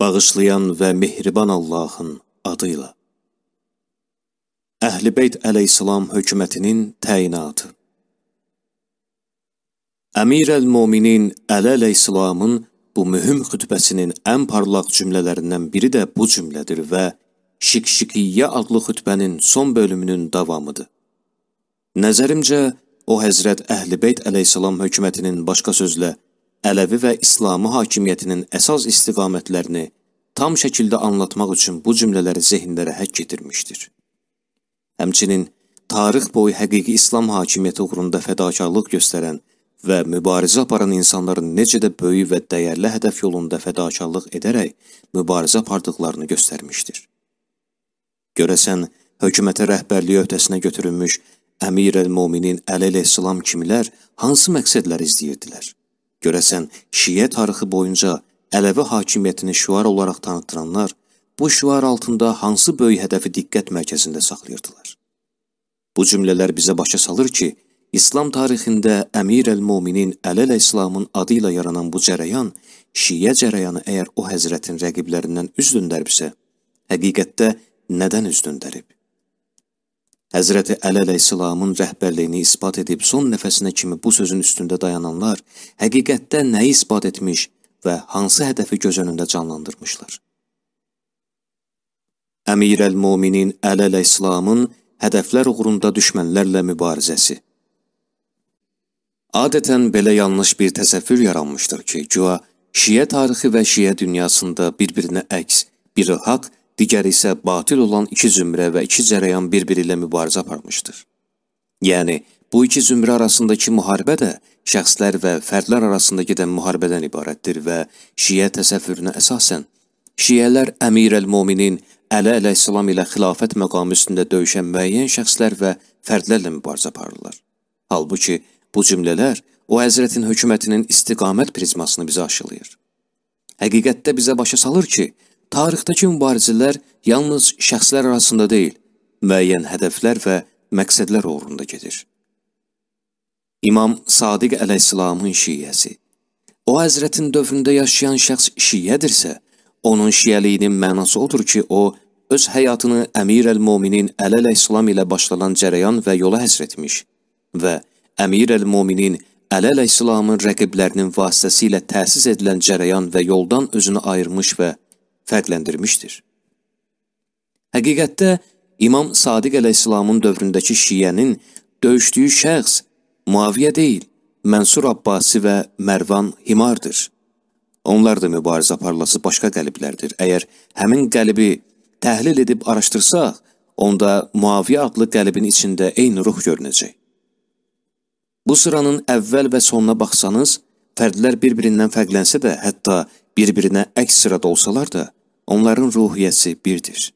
Bağışlayan və mehriban Allahın adıyla. Əhl-i Beyt əleyhissalam hökumətinin təyinatı. Əmir əl-Mominin Əli əleyhissalamın bu mühüm xütbəsinin ən parlaq cümlələrindən biri də bu cümlədir və Şik-Şikiyyə adlı xütbənin son bölümünün davamıdır. Nəzərimcə, o Həzrət Əhl-i Beyt əleyhissalam hökumətinin başqa sözlə Ələvi və İslamı hakimiyyətinin əsas istiqamətlərini tam şəkildə anlatmaq üçün bu cümlələri zehinlərə həkk edirmişdir. Həmçinin, tarix boyu həqiqi İslam hakimiyyəti uğrunda fədakarlıq göstərən və mübarizə aparan insanların necə də böyük və dəyərli hədəf yolunda fədakarlıq edərək mübarizə apardıqlarını göstərmişdir. Görəsən, hökumətə rəhbərliyi öhdəsinə götürülmüş Əmir əl-Mominin Əli əleyhissalam kimilər hansı məqsədlər izləyirdilər? Görəsən, şiə tarixi boyunca Ələvi hakimiyyətini şüar olaraq tanıtıranlar bu şüar altında hansı böyük hədəfi diqqət mərkəzində saxlayırdılar? Bu cümlələr bizə başa salır ki, İslam tarixində Əmir əl-Mominin Əli əleyhissalamın adı ilə yaranan bu cərəyan, şiə cərəyanı əgər o həzrətin rəqiblərindən üz döndəribsə, həqiqətdə nədən üz döndərib? Həzrəti Əli əleyhissalamın rəhbərliyini ispat edib son nəfəsinə kimi bu sözün üstündə dayananlar həqiqətdə nəyi ispat etmiş və hansı hədəfi göz önündə canlandırmışlar? Əmir əl-Mominin Əli əleyhissalamın hədəflər uğrunda düşmənlərlə mübarizəsi Adətən belə yanlış bir təsəvvür yaranmışdır ki, güya şiə tarixi və şiə dünyasında bir-birinə əks, biri haqq, digəri isə batil olan iki zümrə və iki cərəyan bir-biri ilə mübarizə aparmışdır. Yəni, bu iki zümrə arasındakı müharibə də şəxslər və fərdlər arasında gedən müharibədən ibarətdir və şiə təsəvvürünə əsasən, şiələr Əmir əl-Mominin Əli əleyhissalam ilə xilafət məqamı üstündə döyüşən müəyyən şəxslər və fərdlərlə mübarizə aparırlar. Halbuki, bu cümlələr o həzrətin hökumətinin istiqamət prizmasını bizə aşılayır. Həqiqətdə bizə başa salır ki, Tarixdəki mübarizələr yalnız şəxslər arasında deyil, müəyyən hədəflər və məqsədlər uğrunda gedir. İmam Sadiq əleyhissalamın şiyyəsi O həzrətin dövründə yaşayan şəxs şiyyədirsə, onun şiyyəliyinin mənası odur ki, o, öz həyatını Əmir əl-Mominin Əli əleyhissalam ilə başlanan cərəyan və yola həsr etmiş və Əmir əl-Mominin Əli əleyhissalamın rəqiblərinin vasitəsilə təsis edilən cərəyan və yoldan özünü ayırmış və fərqləndirmişdir. Həqiqətdə, İmam Sadiq əleyhissalamın dövründəki şiyənin döyüşdüyü şəxs Muaviyə deyil, Mənsur Abbasi və Mərvan Himardır. Onlar da mübarizə parlası başqa qəliblərdir. Əgər həmin qəlibi təhlil edib araşdırsaq, onda Muaviyə adlı qəlibin içində eyni ruh görünəcək. Bu sıranın əvvəl və sonuna baxsanız, fərdlər bir-birindən fərqlənsə də, hətta bir-birinə əks sırada olsalar da, onların ruhiyyəsi birdir.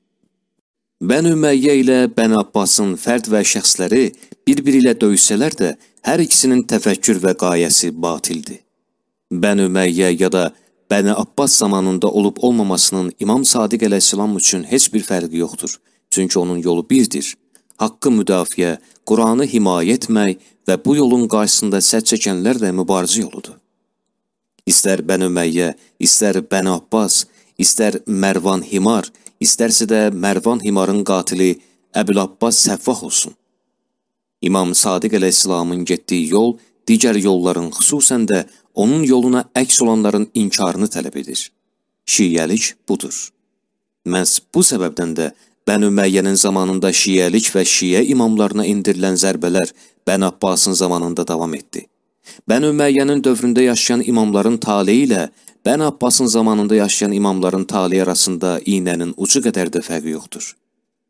Bən Üməyyə ilə Bən Abbasın fərd və şəxsləri bir-biri ilə döyüşsələr də, hər ikisinin təfəkkür və qayəsi batildir. Bən Üməyyə ya da Bəni Abbas zamanında olub olmamasının İmam Sadiq əleyhissalam üçün heç bir fərqi yoxdur. Çünki onun yolu birdir. Haqqı müdafiə, Quranı himayə etmək və bu yolun qarşısında sədd çəkənlərlə mübarizə yoludur. İstər Bən Üməyyə, istər Bən Abbas, istər Mərvan Himar, istərsə də Mərvan Himarın qatili Əbül Abbas Səffah olsun. İmam Sadiq əleyhissalamın getdiyi yol digər yolların, xüsusən də onun yoluna əks olanların inkarını tələb edir. Şiyəlik budur. Məhz bu səbəbdən də Bən Üməyyənin zamanında şiyəlik və şiyə imamlarına indirilən zərbələr Bən Abbasın zamanında davam etdi. Bən Üməyyənin dövründə yaşayan imamların taleyi ilə Bən Abbasın zamanında yaşayan imamların tali arasında iynənin ucu qədər də fərqi yoxdur.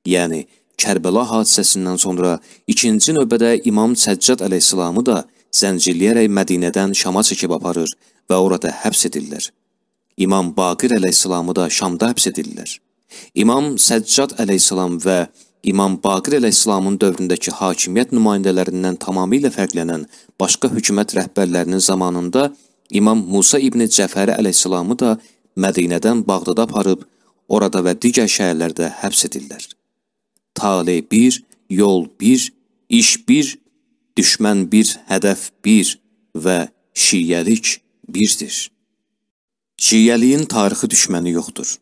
Yəni, Kərbəla hadisəsindən sonra ikinci növbədə İmam Səccad əleyhissalamı da zəncirləyərək Mədinədən Şama çəkib aparır və orada həbs edirlər. İmam Baqir əleyhissalamı da Şamda həbs edirlər. İmam Səccad əleyhissalam və İmam Baqir əleyhissalamın dövründəki hakimiyyət nümayəndələrindən tamamilə fərqlənən başqa hökumət rəhbərlərinin zamanında İmam Musa İbni Cəfəri əleyhissalamı da Mədinədən Bağdada aparıb, orada və digər şəhərlərdə həbs edirlər. Tale bir, yol bir, iş bir, düşmən bir, hədəf bir və şiyyəlik birdir. Şiəliyin tarixi düşməni yoxdur.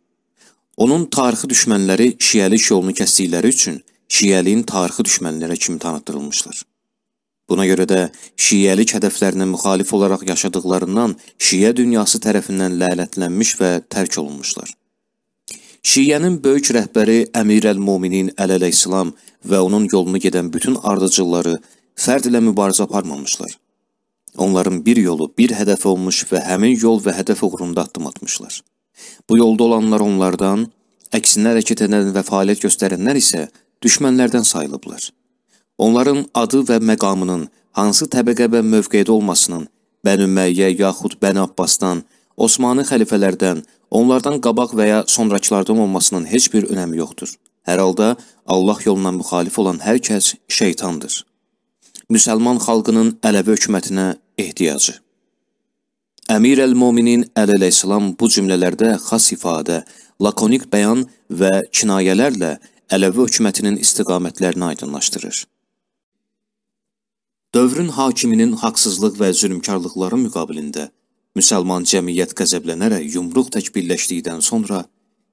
Onun tarixi düşmənləri şiəlik yolunu kəsdikləri üçün şiəliyin tarixi düşmənlərə kimi tanıtdırılmışlar. Buna görə də şiəlik hədəflərinə müxalif olaraq yaşadıqlarından şiə dünyası tərəfindən lənətlənmiş və tərk olunmuşlar. Şiənin böyük rəhbəri Əmir əl-Muminin əleyhissalam və onun yolunu gedən bütün ardıcılları fərdlə mübarizə aparmamışlar. Onların bir yolu, bir hədəf olmuş və həmin yol və hədəf uğrunda addım atmışlar. Bu yolda olanlar onlardan, əksinə hərəkət edən və fəaliyyət göstərənlər isə düşmənlərdən sayılıblar. Onların adı və məqamının hansı təbəqə və mövqedə olmasının, Bən Ümməyyə yaxud Bən Abbasdan, Osmanlı xəlifələrdən, onlardan qabaq və ya sonrakılardan olmasının heç bir önəmi yoxdur. Hər halda Allah yoluna müxalif olan hər kəs şeytandır müsəlman xalqının Ələvi hökumətinə ehtiyacı. Əmir əl-Mominin əleyhissalam bu cümlələrdə xas ifadə, lakonik bəyan və kinayələrlə Ələvi hökumətinin istiqamətlərini aydınlaşdırır. Dövrün hakiminin haqsızlıq və zülmkarlıqları müqabilində müsəlman cəmiyyət qəzəblənərək yumruq tək birləşdikdən sonra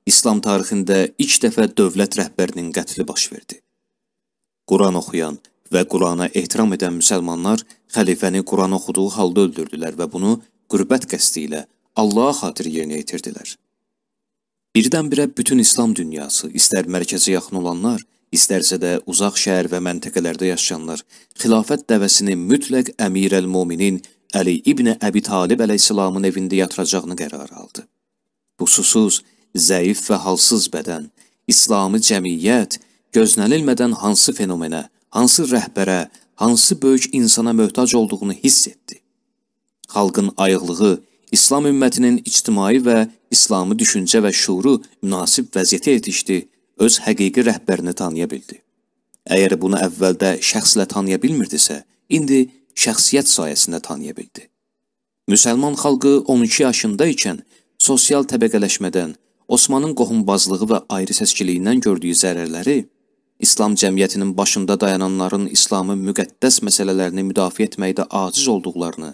İslam tarixində ilk dəfə dövlət rəhbərinin qətli baş verdi. Quran oxuyan, və Qurana ehtiram edən müsəlmanlar xəlifəni Quran oxuduğu halda öldürdülər və bunu qürbət qəsdi ilə Allaha xatir yerinə yetirdilər. Birdən-birə bütün İslam dünyası, istər mərkəzə yaxın olanlar, istərsə də uzaq şəhər və məntəqələrdə yaşayanlar, xilafət dəvəsini mütləq Əmir əl-Mominin Əli ibn Əbi Talib əleyhissalamın evində yatıracağını qərar aldı. Bu susuz, zəif və halsız bədən, İslami cəmiyyət gözlənilmədən hansı fenomenə, hansı rəhbərə, hansı böyük insana möhtac olduğunu hiss etdi. Xalqın ayıqlığı, İslam ümmətinin ictimai və İslami düşüncə və şuuru münasib vəziyyətə yetişdi, öz həqiqi rəhbərini tanıya bildi. Əgər bunu əvvəldə şəxslə tanıya bilmirdisə, indi şəxsiyyət sayəsində tanıya bildi. Müsəlman xalqı 12 yaşında ikən sosial təbəqələşmədən, Osmanın qohumbazlığı və ayrı səskiliyindən gördüyü zərərləri İslam cəmiyyətinin başında dayananların İslamın müqəddəs məsələlərini müdafiə etməkdə aciz olduqlarını,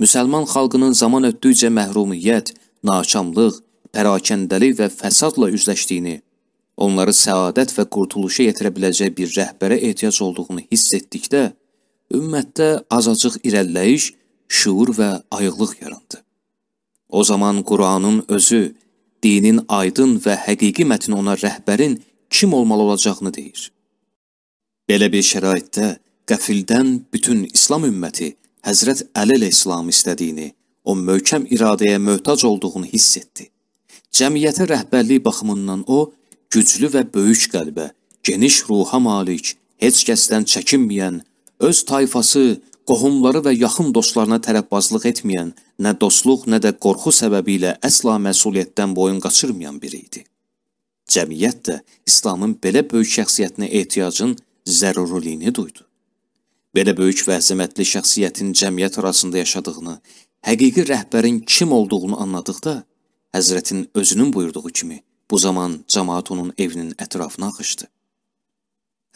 müsəlman xalqının zaman ötdükcə məhrumiyyət, naçamlıq, pərakəndəlik və fəsadla üzləşdiyini, onları səadət və qurtuluşa yetirə biləcək bir rəhbərə ehtiyac olduğunu hiss etdikdə, ümmətdə azacıq irəliləyiş, şuur və ayıqlıq yarandı. O zaman Quranın özü, dinin aydın və həqiqi mətni ona rəhbərin kim olmalı olacağını deyir. Belə bir şəraitdə qəfildən bütün İslam ümməti Həzrət Əli əleyhissalam istədiyini, o möhkəm iradəyə möhtac olduğunu hiss etdi. Cəmiyyətə rəhbərlik baxımından o, güclü və böyük qəlbə, geniş ruha malik, heç kəsdən çəkinməyən, öz tayfası, qohumları və yaxın dostlarına tərəbbazlıq etməyən, nə dostluq, nə də qorxu səbəbi ilə əsla məsuliyyətdən boyun qaçırmayan biri idi. Cəmiyyət də İslamın belə böyük şəxsiyyətinə ehtiyacın zəruriliyini duydu. Belə böyük və əzəmətli şəxsiyyətin cəmiyyət arasında yaşadığını, həqiqi rəhbərin kim olduğunu anladıqda, Həzrətin özünün buyurduğu kimi, bu zaman cəmaat onun evinin ətrafına axışdı.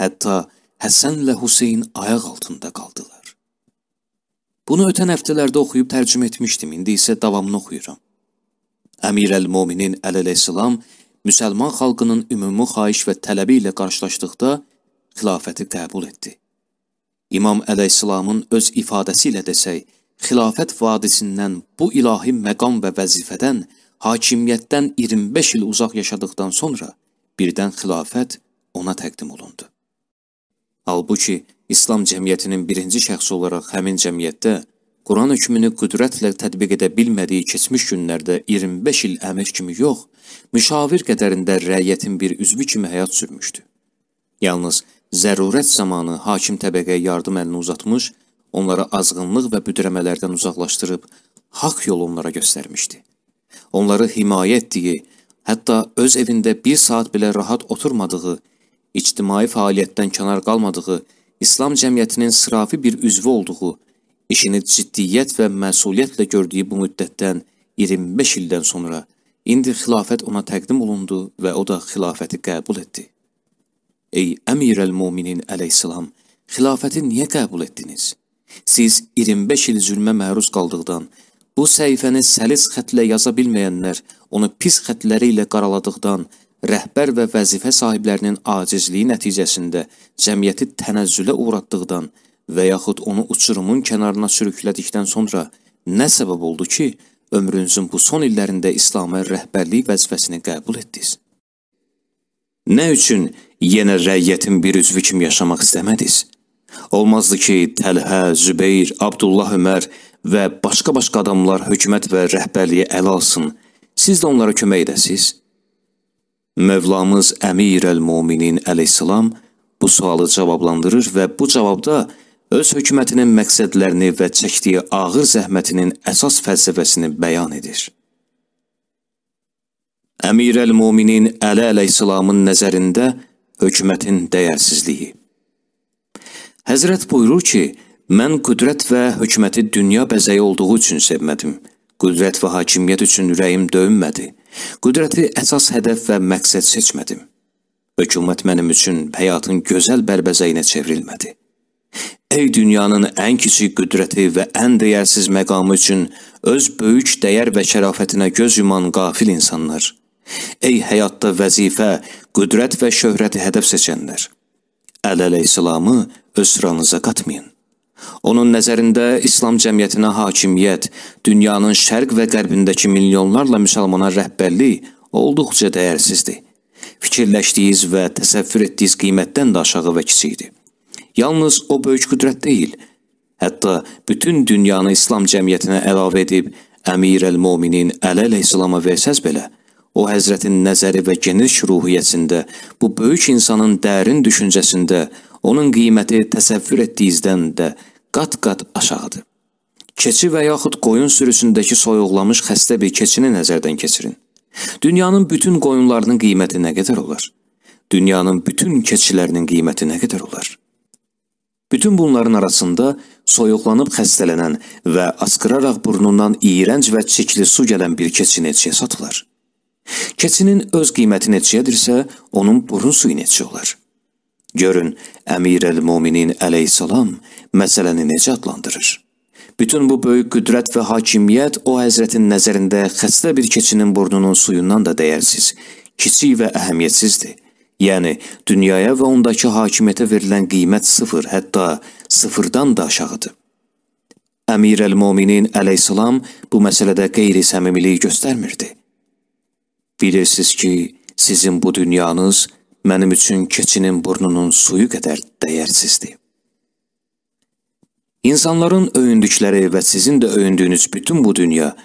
Hətta Həsənlə Hüseyin ayaq altında qaldılar. Bunu ötən həftələrdə oxuyub tərcümə etmişdim, indi isə davamını oxuyuram. Əmir əl-Mominin əleyhissalam müsəlman xalqının ümumi xahiş və tələbi ilə qarşılaşdıqda xilafəti qəbul etdi. İmam əleyhissalamın öz ifadəsi ilə desək, xilafət vadisindən bu ilahi məqam və vəzifədən, hakimiyyətdən 25 il uzaq yaşadıqdan sonra birdən xilafət ona təqdim olundu. Halbuki, İslam cəmiyyətinin birinci şəxsi olaraq həmin cəmiyyətdə Quran hökmünü qüdrətlə tətbiq edə bilmədiyi keçmiş günlərdə 25 il əmir kimi yox, müşavir qədərində rəyyətin bir üzvü kimi həyat sürmüşdü. Yalnız zərurət zamanı hakim təbəqəyə yardım əlini uzatmış, onları azğınlıq və büdrəmələrdən uzaqlaşdırıb, haqq yol onlara göstərmişdi. Onları himayə etdiyi, hətta öz evində bir saat belə rahat oturmadığı, ictimai fəaliyyətdən kənar qalmadığı, İslam cəmiyyətinin sırafi bir üzvü olduğu, İşini ciddiyyət və məsuliyyətlə gördüyü bu müddətdən 25 ildən sonra indi xilafət ona təqdim olundu və o da xilafəti qəbul etdi. Ey Əmirəl-Muminin əleyhissalam, xilafəti niyə qəbul etdiniz? Siz 25 il zülmə məruz qaldıqdan, Bu səhifəni səlis xətlə yaza bilməyənlər onu pis xətləri ilə qaraladıqdan, rəhbər və vəzifə sahiblərinin acizliyi nəticəsində cəmiyyəti tənəzzülə uğratdıqdan və yaxud onu uçurumun kənarına sürüklədikdən sonra nə səbəb oldu ki, ömrünüzün bu son illərində İslam'a rəhbərlik vəzifəsini qəbul etdiniz? Nə üçün yenə rəyyətin bir üzvü kimi yaşamaq istəmədiniz? Olmazdı ki, Təlhə, Zübeyir, Abdullah Ömər və başqa-başqa adamlar hökumət və rəhbərliyə əl alsın, siz də onlara kömək edəsiz? Mövlamız Əmir əl-Muminin əleyhissalam bu sualı cavablandırır və bu cavabda öz hökumətinin məqsədlərini və çəkdiyi ağır zəhmətinin əsas fəlsəfəsini bəyan edir. Əmir əl-Muminin Əli əleyhissalamın nəzərində hökumətin dəyərsizliyi. Həzrət buyurur ki, mən qüdrət və hökuməti dünya bəzəyi olduğu üçün sevmədim. Qüdrət və hakimiyyət üçün ürəyim döyünmədi. Qüdrəti əsas hədəf və məqsəd seçmədim. Hökumət mənim üçün həyatın gözəl bərbəzəyinə çevrilmədi. Ey dünyanın ən kiçik qüdrəti və ən dəyərsiz məqamı üçün öz böyük dəyər və şərafətinə göz yuman qafil insanlar. Ey həyatda vəzifə, qüdrət və şöhrəti hədəf seçənlər. Əl əleyhissalamı öz sıranıza qatmayın. Onun nəzərində İslam cəmiyyətinə hakimiyyət, dünyanın şərq və qərbindəki milyonlarla müsəlmana rəhbərlik olduqca dəyərsizdir. Fikirləşdiyiniz və təsəvvür etdiyiniz qiymətdən də aşağı və kiçikdir. Yalnız o böyük qüdrət deyil, hətta bütün dünyanı İslam cəmiyyətinə əlavə edib Əmir əl-Mominin Əli əleyhissalama versəz belə, o həzrətin nəzəri və geniş ruhiyyəsində, bu böyük insanın dərin düşüncəsində, onun qiyməti təsəvvür etdiyinizdən də qat-qat aşağıdır. Keçi və yaxud qoyun sürüsündəki soyuqlamış xəstə bir keçini nəzərdən keçirin. Dünyanın bütün qoyunlarının qiyməti nə qədər olar? Dünyanın bütün keçilərinin qiyməti nə qədər olar? Bütün bunların arasında soyuqlanıb xəstələnən və asqıraraq burnundan iyrənc və çikli su gələn bir keçi neçəyə satılır? Keçinin öz qiyməti neçəyədirsə, onun burun suyu neçə olar? Görün, Əmir əl-Muminin əleyhissalam məsələni necə adlandırır? Bütün bu böyük qüdrət və hakimiyyət o həzrətin nəzərində xəstə bir keçinin burnunun suyundan da dəyərsiz, kiçik və əhəmiyyətsizdir. Yəni, dünyaya və ondakı hakimiyyətə verilən qiymət sıfır, hətta sıfırdan da aşağıdır. Əmir əl-Mominin əleyhissalam bu məsələdə qeyri səmimilik göstərmirdi. Bilirsiniz ki, sizin bu dünyanız mənim üçün keçinin burnunun suyu qədər dəyərsizdir. İnsanların öyündükləri və sizin də öyündüyünüz bütün bu dünya,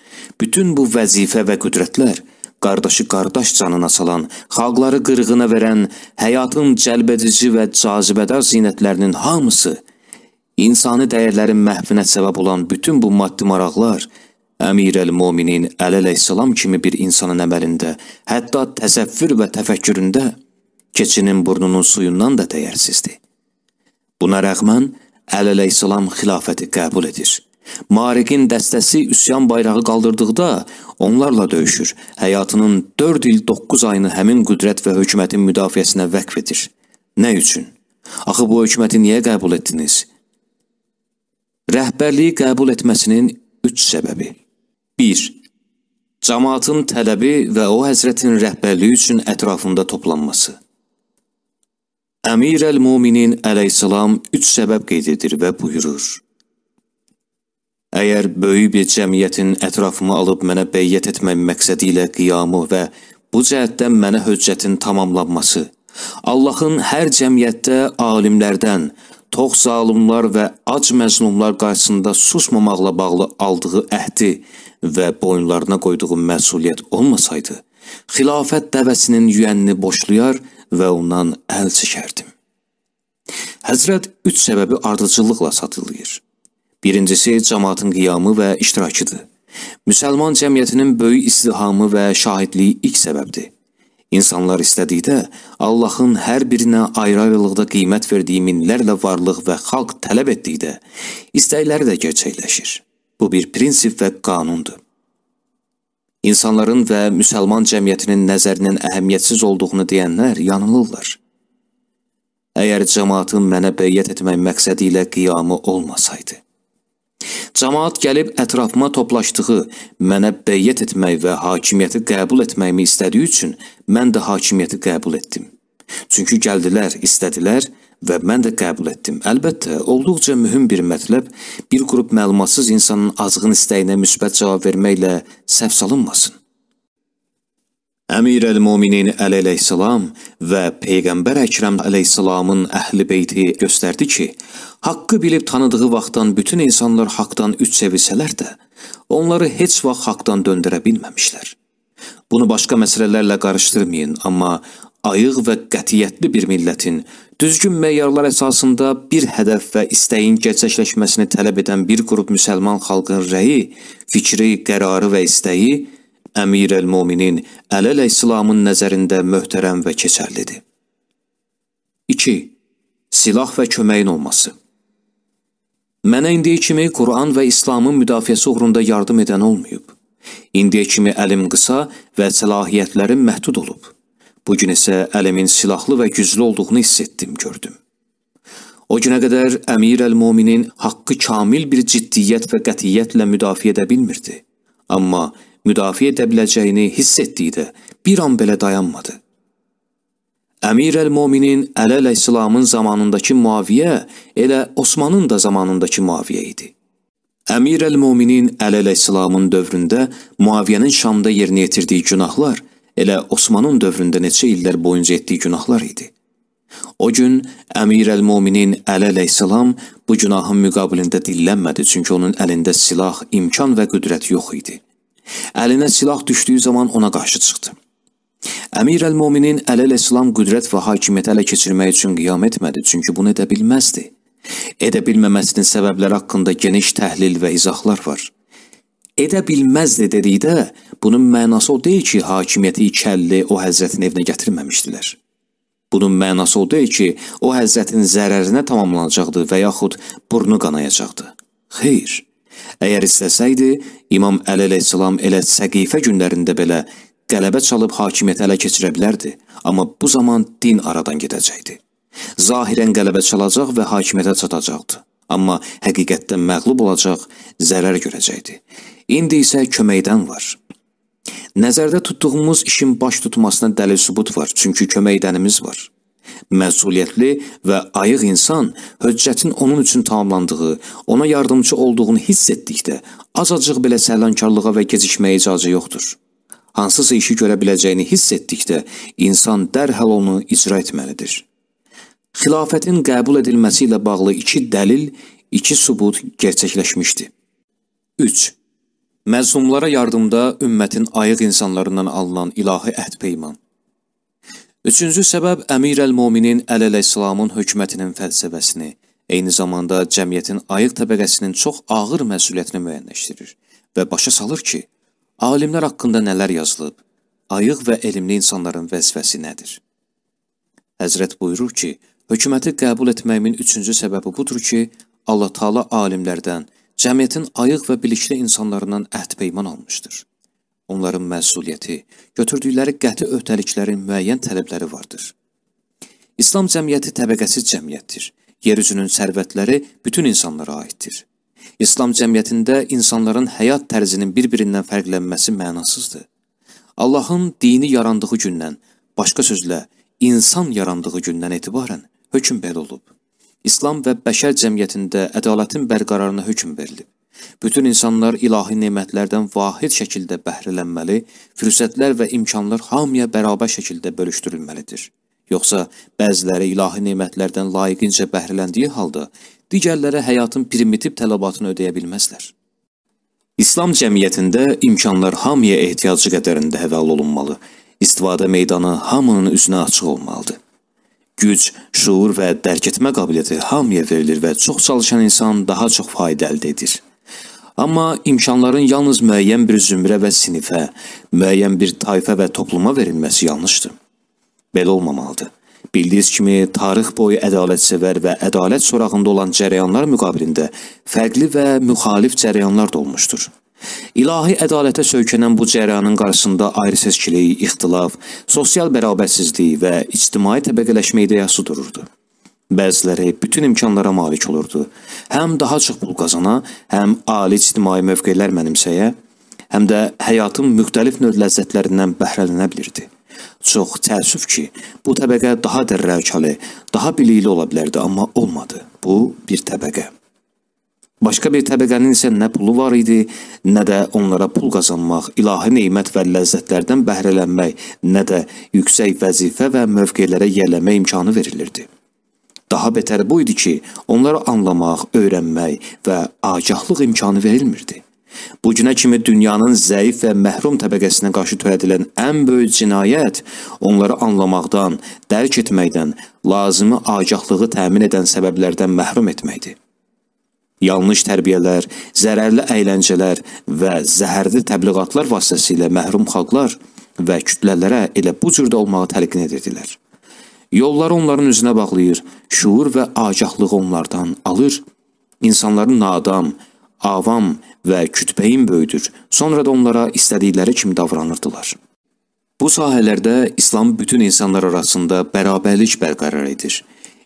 bütün bu vəzifə və qüdrətlər – qardaşı qardaş canına salan, xalqları qırğına verən, həyatın cəlbedici və cazibədar zinətlərinin hamısı, insani dəyərlərin məhvinə səbəb olan bütün bu maddi maraqlar, Əmir əl-Mominin Əl əleyhissalam kimi bir insanın əməlində, hətta təsəvvür və təfəkküründə keçinin burnunun suyundan da dəyərsizdir. Buna rəğmən Əl əleyhissalam xilafəti qəbul edir. Mariqin dəstəsi üsyan bayrağı qaldırdıqda onlarla döyüşür. Həyatının 4 il 9 ayını həmin qüdrət və hökumətin müdafiəsinə vəqf edir. Nə üçün? Axı bu hökuməti niyə qəbul etdiniz? Rəhbərliyi qəbul etməsinin 3 səbəbi. 1. Cəmaatın tələbi və o həzrətin rəhbərliyi üçün ətrafında toplanması. Əmir əl-Muminin əleyhissalam 3 səbəb qeyd edir və buyurur. Əgər böyük bir cəmiyyətin ətrafımı alıb mənə beyyət etmək məqsədi ilə qiyamı və bu cəhətdən mənə höccətin tamamlanması, Allahın hər cəmiyyətdə alimlərdən, tox zalımlar və ac məzlumlar qarşısında susmamaqla bağlı aldığı əhdi və boyunlarına qoyduğu məsuliyyət olmasaydı, xilafət dəvəsinin yüyənini boşlayar və ondan əl çəkərdim. Həzrət üç səbəbi ardıcıllıqla satılıyır. Birincisi cəmaatın qiyamı və iştirakıdır. Müsəlman cəmiyyətinin böyük izdihamı və şahidliyi ilk səbəbdir. İnsanlar istədikdə Allahın hər birinə ayrı-ayrılıqda qiymət verdiyi minlərlə varlıq və xalq tələb etdikdə istəkləri də gerçəkləşir. Bu bir prinsip və qanundur. İnsanların və müsəlman cəmiyyətinin nəzərinin əhəmiyyətsiz olduğunu deyənlər yanılırlar. Əgər cəmaatın mənə beyyət etmək məqsədi ilə qiyamı olmasaydı, Cəmaat gəlib ətrafıma toplaşdığı, mənə bəyyət etmək və hakimiyyəti qəbul etməyimi istədiyi üçün mən də hakimiyyəti qəbul etdim. Çünki gəldilər, istədilər və mən də qəbul etdim. Əlbəttə, olduqca mühüm bir mətləb bir qrup məlumatsız insanın azğın istəyinə müsbət cavab verməklə səhv salınmasın. Əmir əl-Muminin əleyhissalam və Peyğəmbər Əkrəm əleyhissalamın əhli beyti göstərdi ki, haqqı bilib tanıdığı vaxtdan bütün insanlar haqdan üç sevilsələr də, onları heç vaxt haqdan döndürə bilməmişlər. Bunu başqa məsələlərlə qarışdırmayın, amma ayıq və qətiyyətli bir millətin düzgün meyarlar əsasında bir hədəf və istəyin gerçəkləşməsini tələb edən bir qrup müsəlman xalqın rəyi, fikri, qərarı və istəyi Əmir əl-Muminin Əli əleyhissalamın nəzərində möhtərəm və keçərlidir. 2. Silah və köməyin olması Mənə indiyə kimi Quran və İslamın müdafiəsi uğrunda yardım edən olmayıb. İndiyə kimi əlim qısa və səlahiyyətlərim məhdud olub. Bugün isə əlimin silahlı və güclü olduğunu hiss etdim, gördüm. O günə qədər Əmir əl-Muminin haqqı kamil bir ciddiyyət və qətiyyətlə müdafiə edə bilmirdi. Amma müdafiə edə biləcəyini hiss etdikdə bir an belə dayanmadı. Əmir əl-Mominin Əli əleyhissalamın zamanındakı Muaviyə elə Osmanın da zamanındakı Muaviyə idi. Əmir əl-Mominin Əli əleyhissalamın dövründə Muaviyənin Şamda yerinə yetirdiyi günahlar elə Osmanın dövründə neçə illər boyunca etdiyi günahlar idi. O gün Əmir əl-Mominin Əli əleyhissalam bu günahın müqabilində dillənmədi, çünki onun əlində silah, imkan və qüdrət yox idi. Əlinə silah düşdüyü zaman ona qarşı çıxdı. Əmir əl-Mominin Əl-Əslam qüdrət və hakimiyyəti ələ keçirmək üçün qiyam etmədi, çünki bunu edə bilməzdi. Edə bilməməsinin səbəbləri haqqında geniş təhlil və izahlar var. Edə bilməzdi dedikdə, bunun mənası o deyil ki, hakimiyyəti ikəlli o həzrətin evinə gətirməmişdilər. Bunun mənası o deyil ki, o həzrətin zərərinə tamamlanacaqdı və yaxud burnu qanayacaqdı. Xeyr, Əgər istəsəydi, İmam Əli əleyhissalam elə səqifə günlərində belə qələbə çalıb hakimiyyət ələ keçirə bilərdi, amma bu zaman din aradan gedəcəkdi. Zahirən qələbə çalacaq və hakimiyyətə çatacaqdı, amma həqiqətdən məğlub olacaq, zərər görəcəkdi. İndi isə köməkdən var. Nəzərdə tutduğumuz işin baş tutmasına dəlil sübut var, çünki köməkdənimiz var. Məsuliyyətli və ayıq insan höccətin onun üçün tamamlandığı, ona yardımcı olduğunu hiss etdikdə azacıq belə sərlənkarlığa və gecikməyə icazə yoxdur. Hansısa işi görə biləcəyini hiss etdikdə insan dərhal onu icra etməlidir. Xilafətin qəbul edilməsi ilə bağlı iki dəlil, iki subut gerçəkləşmişdi. 3. Məzlumlara yardımda ümmətin ayıq insanlarından alınan ilahi əhd peyman. Üçüncü səbəb Əmir əl-Mominin Əli əleyhissalamın hökumətinin fəlsəfəsini, eyni zamanda cəmiyyətin ayıq təbəqəsinin çox ağır məsuliyyətini müəyyənləşdirir və başa salır ki, alimlər haqqında nələr yazılıb, ayıq və elmli insanların vəzifəsi nədir? Həzrət buyurur ki, hökuməti qəbul etməyimin üçüncü səbəbi budur ki, Allah Taala alimlərdən, cəmiyyətin ayıq və bilikli insanlarından əhd peyman almışdır. Onların məsuliyyəti, götürdükləri qəti öhdəliklərin müəyyən tələbləri vardır. İslam cəmiyyəti təbəqəsiz cəmiyyətdir. Yer üzünün sərvətləri bütün insanlara aiddir. İslam cəmiyyətində insanların həyat tərzinin bir-birindən fərqlənməsi mənasızdır. Allahın dini yarandığı gündən, başqa sözlə, insan yarandığı gündən etibarən hökm belə olub. İslam və bəşər cəmiyyətində ədalətin bərqararına hökm verilib. Bütün insanlar ilahi nemətlərdən vahid şəkildə bəhrələnməli, fürsətlər və imkanlar hamıya bərabər şəkildə bölüşdürülməlidir. Yoxsa bəziləri ilahi nemətlərdən layiqincə bəhrələndiyi halda, digərlərə həyatın primitiv tələbatını ödəyə bilməzlər. İslam cəmiyyətində imkanlar hamıya ehtiyacı qədərində həval olunmalı, istifadə meydanı hamının üzünə açıq olmalıdır. Güc, şuur və dərk etmə qabiliyyəti hamıya verilir və çox çalışan insan daha çox fayda əldə edir. Amma imkanların yalnız müəyyən bir zümrə və sinifə, müəyyən bir tayfə və topluma verilməsi yanlışdır. Belə olmamalıdır. Bildiyiniz kimi, tarix boyu ədalətsevər və ədalət sorağında olan cərəyanlar müqabilində fərqli və müxalif cərəyanlar da olmuşdur. İlahi ədalətə söykənən bu cərəyanın qarşısında ayrı-seçkilik, ixtilaf, sosial bərabərsizlik və ictimai təbəqələşmə ideyası dururdu. Bəziləri bütün imkanlara malik olurdu. Həm daha çox pul qazana, həm ali ictimai mövqelər mənimsəyə, həm də həyatın müxtəlif növ ləzzətlərindən bəhrələnə bilirdi. Çox təəssüf ki, bu təbəqə daha dərrəkalı, daha bilikli ola bilərdi, amma olmadı. Bu bir təbəqə. Başqa bir təbəqənin isə nə pulu var idi, nə də onlara pul qazanmaq, ilahi neymət və ləzzətlərdən bəhrələnmək, nə də yüksək vəzifə və mövqelərə yerləmək imkanı verilirdi. Daha betər bu idi ki, onları anlamaq, öyrənmək və agahlık imkanı verilmirdi. Bu günə kimi dünyanın zəif və məhrum təbəqəsinə qarşı törədilən ən böyük cinayət onları anlamaqdan, dərk etməkdən, lazımi agahlığı təmin edən səbəblərdən məhrum etməkdir yanlış tərbiyələr, zərərli əyləncələr və zəhərli təbliğatlar vasitəsilə məhrum xalqlar və kütlələrə elə bu cürdə olmağı təlqin edirdilər. Yolları onların üzünə bağlayır, şuur və agahlığı onlardan alır, insanları nadam, avam və kütbəyin böyüdür, sonra da onlara istədikləri kimi davranırdılar. Bu sahələrdə İslam bütün insanlar arasında bərabərlik bərqərar edir.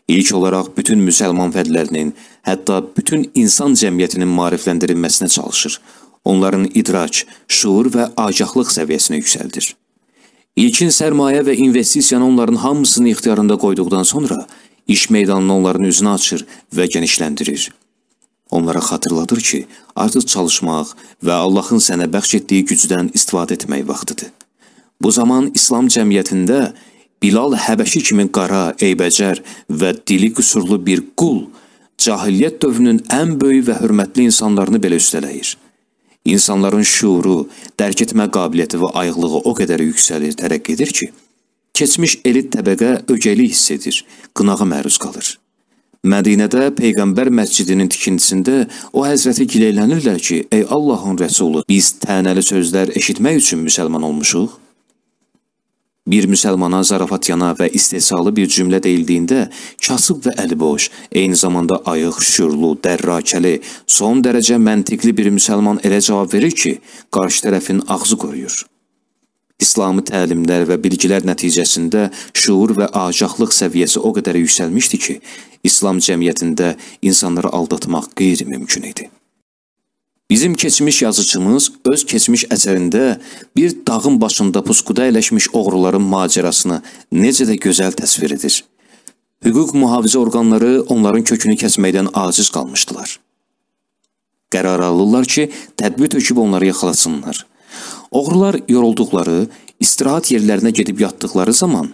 İlk olaraq bütün müsəlman fərdlərinin, hətta bütün insan cəmiyyətinin maarifləndirilməsinə çalışır. Onların idrac, şuur və agahlıq səviyyəsini yüksəldir. İlkin sərmayə və investisiyanı onların hamısını ixtiyarında qoyduqdan sonra iş meydanını onların üzünə açır və genişləndirir. Onlara xatırladır ki, artıq çalışmaq və Allahın sənə bəxş etdiyi gücdən istifadə etmək vaxtıdır. Bu zaman İslam cəmiyyətində Bilal Həbəşi kimi qara, eybəcər və dili qüsurlu bir qul cahiliyyət dövrünün ən böyük və hörmətli insanlarını belə üstələyir. İnsanların şuuru, dərk etmə qabiliyyəti və ayıqlığı o qədər yüksəlir, tərəq edir ki, keçmiş elit təbəqə ögəli hiss edir, qınağa məruz qalır. Mədinədə Peyğəmbər məscidinin tikintisində o həzrəti gileylənirlər ki, ey Allahın rəsulu, biz tənəli sözlər eşitmək üçün müsəlman olmuşuq? Bir müsəlmana zarafatyana və istehsalı bir cümlə deyildiyində kasıb və əliboş, eyni zamanda ayıq, şürlu, dərrakəli, son dərəcə məntiqli bir müsəlman elə cavab verir ki, qarşı tərəfin ağzı qoruyur. İslami təlimlər və bilgilər nəticəsində şuur və agahlık səviyyəsi o qədər yüksəlmişdi ki, İslam cəmiyyətində insanları aldatmaq qeyri-mümkün idi. Bizim keçmiş yazıcımız öz keçmiş əsərində bir dağın başında puskuda əyləşmiş oğruların macərasını necə də gözəl təsvir edir. Hüquq mühafizə orqanları onların kökünü kəsməkdən aciz qalmışdılar. Qərar alırlar ki, tədbir töküb onları yaxalasınlar. Oğrular yorulduqları, istirahat yerlərinə gedib yatdıqları zaman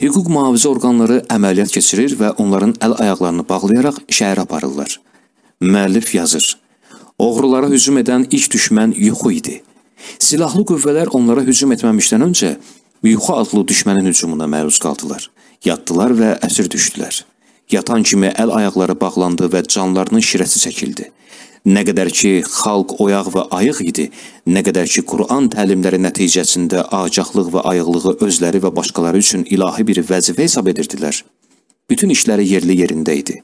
hüquq mühafizə orqanları əməliyyat keçirir və onların əl-ayaqlarını bağlayaraq şəhərə aparırlar. Müəllif yazır: Oğrulara hücum edən ilk düşmən yuxu idi. Silahlı qüvvələr onlara hücum etməmişdən öncə yuxu adlı düşmənin hücumuna məruz qaldılar. Yatdılar və əsir düşdülər. Yatan kimi əl-ayaqları bağlandı və canlarının şirəsi çəkildi. Nə qədər ki, xalq oyaq və ayıq idi, nə qədər ki, Quran təlimləri nəticəsində acaqlıq və ayıqlığı özləri və başqaları üçün ilahi bir vəzifə hesab edirdilər. Bütün işləri yerli yerində idi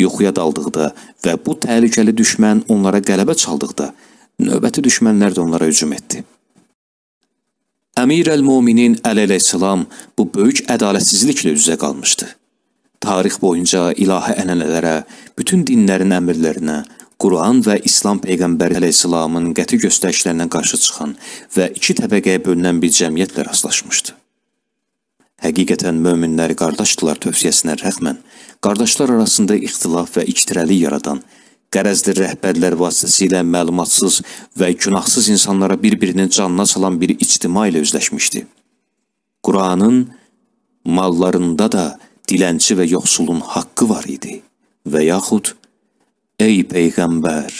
yuxuya daldıqda və bu təhlükəli düşmən onlara qələbə çaldıqda, növbəti düşmənlər də onlara hücum etdi. Əmir əl-Muminin əleyhissalam bu böyük ədalətsizliklə üzə qalmışdı. Tarix boyunca ilahi ənənələrə, bütün dinlərin əmrlərinə, Quran və İslam Peyğəmbəri əleyhissalamın qəti göstərişlərinə qarşı çıxan və iki təbəqəyə bölünən bir cəmiyyətlə rastlaşmışdı. Həqiqətən möminlər qardaşdılar tövsiyəsinə rəğmən, qardaşlar arasında ixtilaf və iktirəli yaradan, qərəzli rəhbərlər vasitəsilə məlumatsız və günahsız insanlara bir-birinin canına salan bir ictima ilə üzləşmişdi. Quranın mallarında da dilənçi və yoxsulun haqqı var idi və yaxud Ey Peyğəmbər,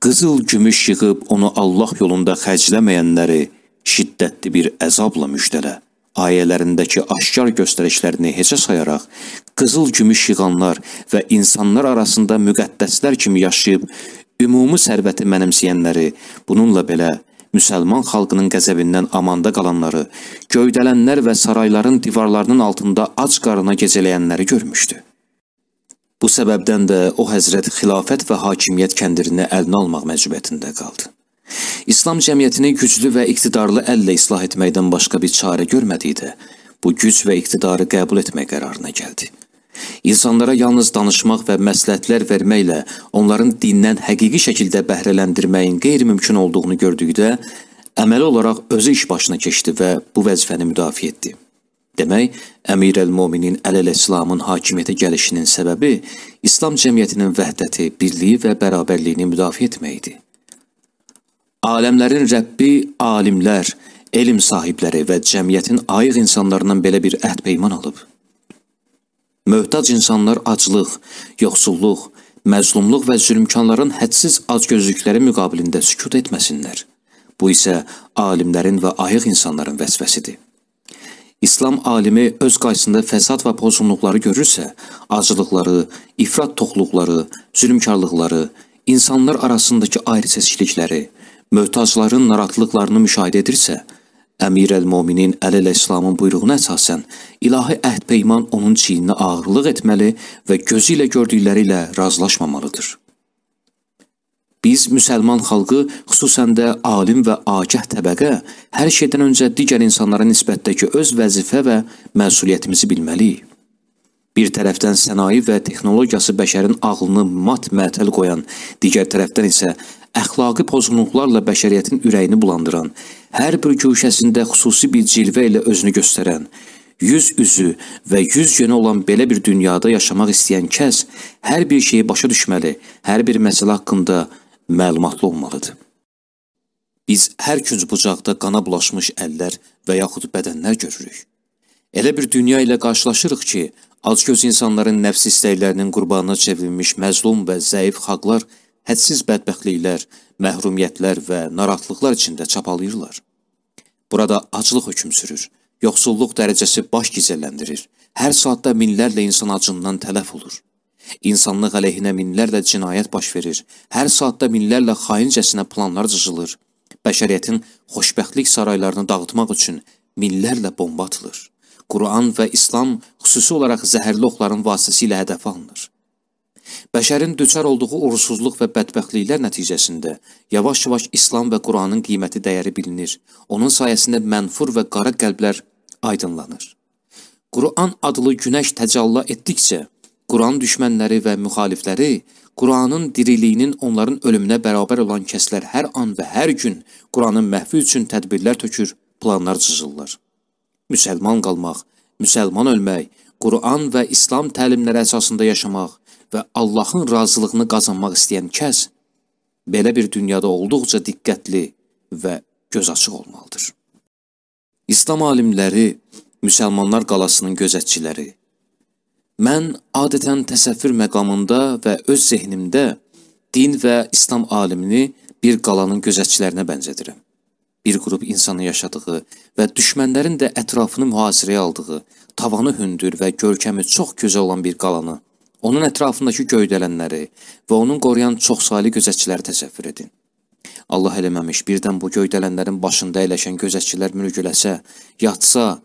qızıl gümüş yığıb onu Allah yolunda xərcləməyənləri şiddətli bir əzabla müjdələ ayələrindəki aşkar göstərişlərini heçə sayaraq, qızıl gümüş yığanlar və insanlar arasında müqəddəslər kimi yaşayıb, ümumi sərvəti mənimsəyənləri, bununla belə müsəlman xalqının qəzəbindən amanda qalanları, göydələnlər və sarayların divarlarının altında ac qarına gecələyənləri görmüşdü. Bu səbəbdən də o həzrət xilafət və hakimiyyət kəndirini əlinə almaq məcburiyyətində qaldı. İslam cəmiyyətini güclü və iqtidarlı əllə islah etməkdən başqa bir çarə görmədikdə, bu güc və iqtidarı qəbul etmək qərarına gəldi. İnsanlara yalnız danışmaq və məsləhətlər verməklə onların dindən həqiqi şəkildə bəhrələndirməyin qeyri-mümkün olduğunu gördükdə, əməli olaraq özü iş başına keçdi və bu vəzifəni müdafiə etdi. Demək, Əmir əl-Mominin Ələl-İslamın hakimiyyətə gəlişinin səbəbi İslam cəmiyyətinin vəhdəti, birliyi və bərabərliyini müdafiə etməkdir. Aləmlərin Rəbbi alimlər, elm sahibləri və cəmiyyətin ayıq insanlarından belə bir əhd peyman alıb. Möhtac insanlar aclıq, yoxsulluq, məzlumluq və zülmkanların hədsiz acgözlükləri müqabilində sükut etməsinlər. Bu isə alimlərin və ayıq insanların vəzifəsidir. İslam alimi öz qaysında fəsad və pozğunluqları görürsə, acılıqları, ifrat toxluqları, zülmkarlıqları, insanlar arasındakı ayrı seçkilikləri, möhtacların narahatlıqlarını müşahidə edirsə, Əmir əl-Mominin Əli əl-İslamın buyruğuna əsasən ilahi əhd peyman onun çiyninə ağırlıq etməli və gözü ilə gördükləri ilə razılaşmamalıdır. Biz müsəlman xalqı, xüsusən də alim və agah təbəqə, hər şeydən öncə digər insanlara nisbətdəki öz vəzifə və məsuliyyətimizi bilməliyik. Bir tərəfdən sənaye və texnologiyası bəşərin ağlını mat məətəl qoyan, digər tərəfdən isə əxlaqi pozğunluqlarla bəşəriyyətin ürəyini bulandıran, hər bir güşəsində xüsusi bir cilvə ilə özünü göstərən, yüz üzü və yüz yönü olan belə bir dünyada yaşamaq istəyən kəs hər bir şeyi başa düşməli, hər bir məsələ haqqında məlumatlı olmalıdır. Biz hər künc bucaqda qana bulaşmış əllər və yaxud bədənlər görürük. Elə bir dünya ilə qarşılaşırıq ki, acgöz insanların nəfs istəklərinin qurbanına çevrilmiş məzlum və zəif xalqlar hədsiz bədbəxtliklər, məhrumiyyətlər və narahatlıqlar içində çapalayırlar. Burada aclıq hökm sürür, yoxsulluq dərəcəsi baş gizəlləndirir, hər saatda minlərlə insan acından tələf olur. İnsanlıq əleyhinə minlərlə cinayət baş verir, hər saatda minlərlə xaincəsinə planlar cızılır, bəşəriyyətin xoşbəxtlik saraylarını dağıtmaq üçün minlərlə bomba atılır. Quran və İslam xüsusi olaraq zəhərli oxların vasitəsilə hədəf alınır. Bəşərin düçar olduğu uğursuzluq və bədbəxtliklər nəticəsində yavaş-yavaş İslam və Quranın qiyməti dəyəri bilinir. Onun sayəsində mənfur və qara qəlblər aydınlanır. Quran adlı günəş təcalla etdikcə, Quran düşmənləri və müxalifləri Quranın diriliyinin onların ölümünə bərabər olan kəslər hər an və hər gün Quranın məhvi üçün tədbirlər tökür, planlar cızırlar. Müsəlman qalmaq, müsəlman ölmək, Quran və İslam təlimləri əsasında yaşamaq, və Allahın razılığını qazanmaq istəyən kəs belə bir dünyada olduqca diqqətli və göz açıq olmalıdır. İslam alimləri, müsəlmanlar qalasının gözətçiləri. Mən adətən təsəvvür məqamında və öz zehnimdə din və İslam alimini bir qalanın gözətçilərinə bənzədirəm. Bir qrup insanın yaşadığı və düşmənlərin də ətrafını mühasirəyə aldığı, tavanı hündür və görkəmi çox gözəl olan bir qalanı Onun ətrafındakı göydələnləri və onun qoruyan çoxsaylı gözətçiləri təsəvvür edin. Allah eləməmiş birdən bu göydələnlərin başında əyləşən gözətçilər mürgüləsə, yatsa,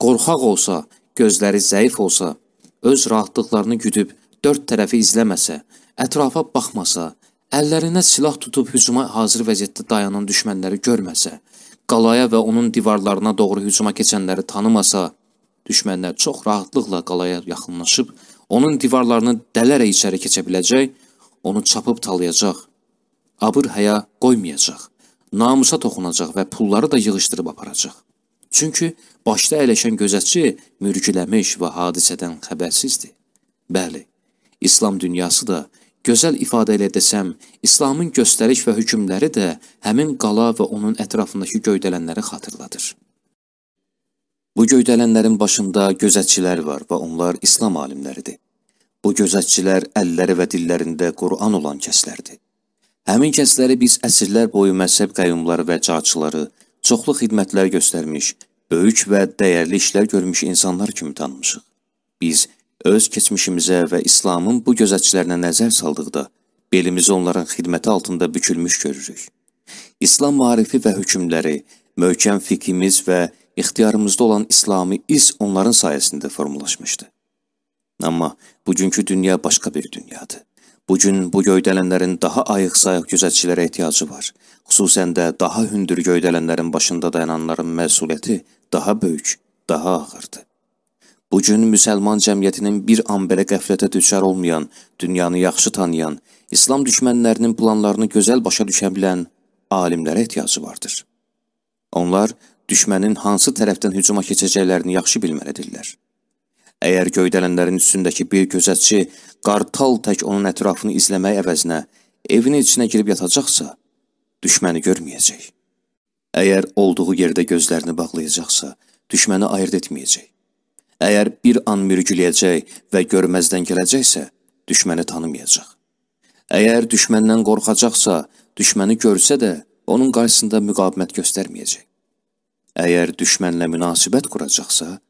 qorxaq olsa, gözləri zəif olsa, öz rahatlıqlarını güdüb dörd tərəfi izləməsə, ətrafa baxmasa, əllərinə silah tutub hücuma hazır vəziyyətdə dayanan düşmənləri görməsə, qalaya və onun divarlarına doğru hücuma keçənləri tanımasa, düşmənlər çox rahatlıqla qalaya yaxınlaşıb Onun divarlarını dələrək içəri keçə biləcək, onu çapıb talayacaq, abır həya qoymayacaq, namusa toxunacaq və pulları da yığışdırıb aparacaq. Çünki başda əyləşən gözətçi mürgüləmiş və hadisədən xəbərsizdir. Bəli, İslam dünyası da gözəl ifadə ilə desəm, İslamın göstəriş və hökmləri də həmin qala və onun ətrafındakı göydələnləri xatırladır. Bu göydələnlərin başında gözətçilər var və onlar İslam alimləridir. Bu gözətçilər əlləri və dillərində Quran olan kəslərdir. Həmin kəsləri biz əsrlər boyu məzhəb qəyyumları və cahçıları, çoxlu xidmətlər göstərmiş, böyük və dəyərli işlər görmüş insanlar kimi tanımışıq. Biz öz keçmişimizə və İslamın bu gözətçilərinə nəzər saldıqda, belimizi onların xidməti altında bükülmüş görürük. İslam marifi və hökmləri, möhkəm fikrimiz və ixtiyarımızda olan İslami iz onların sayəsində formalaşmışdı. Amma bugünkü dünya başqa bir dünyadır. Bugün bu göydələnlərin daha ayıq-sayıq gözətçilərə ehtiyacı var. Xüsusən də daha hündür göydələnlərin başında dayananların məsuliyyəti daha böyük, daha ağırdır. Bu gün müsəlman cəmiyyətinin bir an belə qəflətə düşər olmayan, dünyanı yaxşı tanıyan, İslam düşmənlərinin planlarını gözəl başa düşə bilən alimlərə ehtiyacı vardır. Onlar düşmənin hansı tərəfdən hücuma keçəcəklərini yaxşı bilməlidirlər. Əgər göydələnlərin üstündəki bir gözətçi qartal tək onun ətrafını izləmək əvəzinə evinin içinə girib yatacaqsa, düşməni görməyəcək. Əgər olduğu yerdə gözlərini bağlayacaqsa, düşməni ayırt etməyəcək. Əgər bir an mürgüləyəcək və görməzdən gələcəksə, düşməni tanımayacaq. Əgər düşməndən qorxacaqsa, düşməni görsə də onun qarşısında müqavimət göstərməyəcək. Əgər düşmənlə münasibət quracaqsa,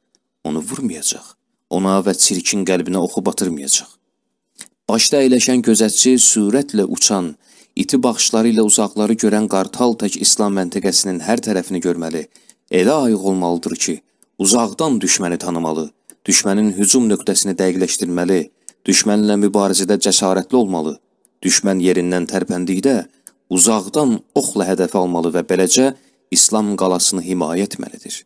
onu vurmayacaq. Ona və çirkin qəlbinə oxu batırmayacaq. Başda əyləşən gözətçi sürətlə uçan, iti baxışları ilə uzaqları görən qartal tək İslam məntəqəsinin hər tərəfini görməli, elə ayıq olmalıdır ki, uzaqdan düşməni tanımalı, düşmənin hücum nöqtəsini dəqiqləşdirməli, düşmənlə mübarizədə cəsarətli olmalı, düşmən yerindən tərpəndikdə uzaqdan oxla hədəf almalı və beləcə İslam qalasını himayə etməlidir.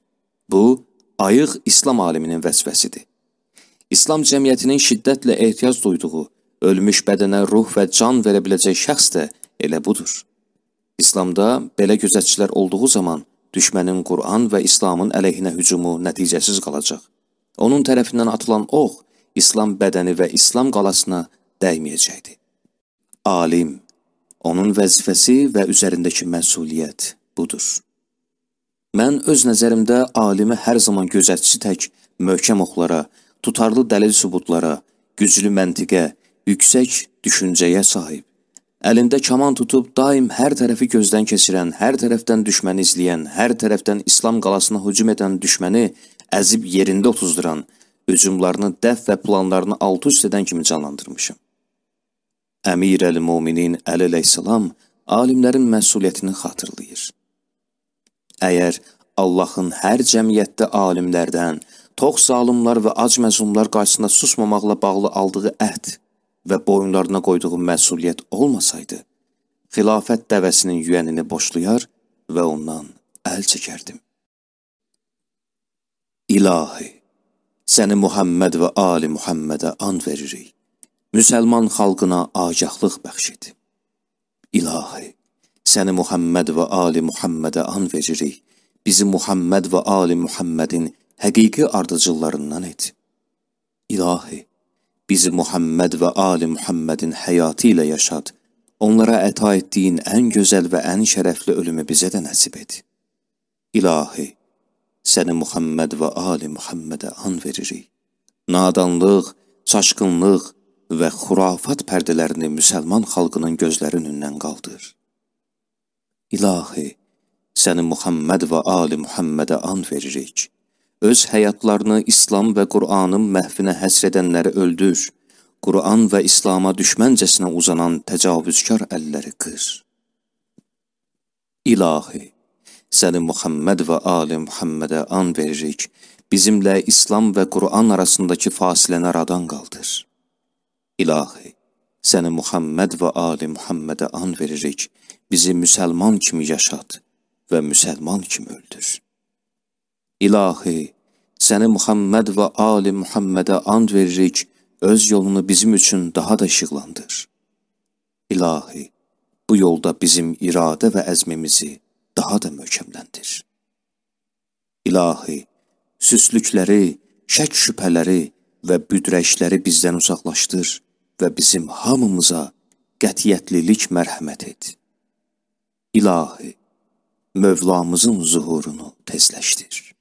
Bu, ayıq İslam aliminin vəzifəsidir. İslam cəmiyyətinin şiddətlə ehtiyac duyduğu, ölmüş bədənə ruh və can verə biləcək şəxs də elə budur. İslamda belə gözətçilər olduğu zaman düşmənin Qur'an və İslamın əleyhinə hücumu nəticəsiz qalacaq. Onun tərəfindən atılan ox İslam bədəni və İslam qalasına dəyməyəcəkdir. Alim, onun vəzifəsi və üzərindəki məsuliyyət budur. Mən öz nəzərimdə alimi hər zaman gözətçi tək möhkəm oxlara, tutarlı dəlil sübutlara, güclü məntiqə, yüksək düşüncəyə sahib. Əlində kaman tutub daim hər tərəfi gözdən keçirən, hər tərəfdən düşməni izləyən, hər tərəfdən İslam qalasına hücum edən düşməni əzib yerində otuzduran, hücumlarını dəf və planlarını alt üst edən kimi canlandırmışım. Əmir əl-Muminin Əli əleyhissalam alimlərin məsuliyyətini xatırlayır. Əgər Allahın hər cəmiyyətdə alimlərdən, tox zalımlar və ac məzlumlar qarşısında susmamaqla bağlı aldığı əhd və boyunlarına qoyduğu məsuliyyət olmasaydı, xilafət dəvəsinin yüyənini boşlayar və ondan əl çəkərdim. İlahi, səni Muhammed və Ali Muhammedə and veririk. Müsəlman xalqına agahlıq bəxş et. İlahi, səni Muhammed və Ali Muhammedə and veririk. Bizi Muhammed və Ali Muhammedin həqiqi ardıcıllarından et. İlahi, bizi Muhammed və Ali Muhammedin həyatı ilə yaşat, onlara əta etdiyin ən gözəl və ən şərəfli ölümü bizə də nəsib et. İlahi, səni Muhammed və Ali Muhammedə an veririk. Nadanlıq, çaşqınlıq və xurafat pərdələrini müsəlman xalqının gözləri önündən qaldır. İlahi, səni Muhammed və Ali Muhammedə an veririk öz həyatlarını İslam və Qur'anın məhvinə həsr edənləri öldür, Qur'an və İslama düşməncəsinə uzanan təcavüzkar əlləri qır. İlahi, səni Muhammed və Ali Muhammedə an veririk, bizimlə İslam və Qur'an arasındakı fasiləni aradan qaldır. İlahi, səni Muhammed və Ali Muhammedə an veririk, bizi müsəlman kimi yaşat və müsəlman kimi öldür. İlahi, səni Muhammed və Ali Muhammedə and veririk, öz yolunu bizim üçün daha da işıqlandır. İlahi, bu yolda bizim iradə və əzmimizi daha da möhkəmləndir. İlahi, süslükləri, şək şübhələri və büdrəkləri bizdən uzaqlaşdır və bizim hamımıza qətiyyətlilik mərhəmət et. İlahi, Mövlamızın zuhurunu tezləşdir.